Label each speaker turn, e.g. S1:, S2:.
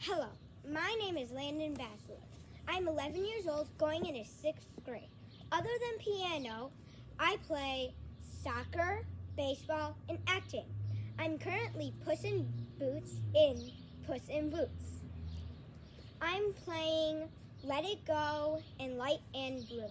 S1: Hello, my name is Landon Basler. I'm 11 years old, going into sixth grade. Other than piano, I play soccer, baseball, and acting. I'm currently Puss in Boots in Puss in Boots. I'm playing Let It Go and Light and Blue.